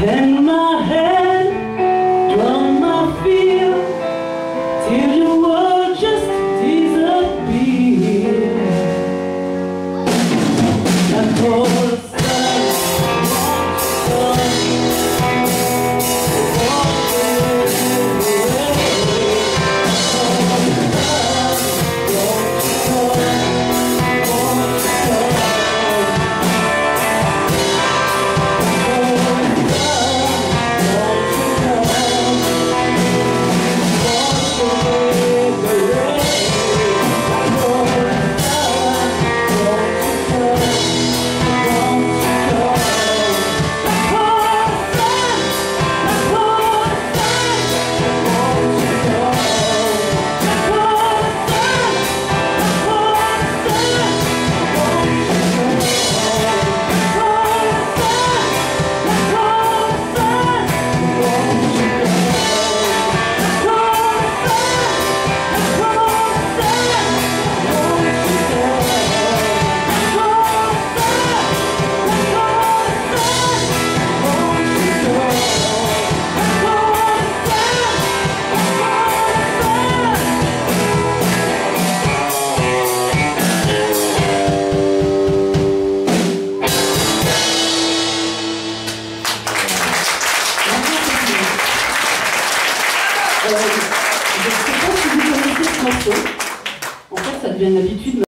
then bien l'habitude.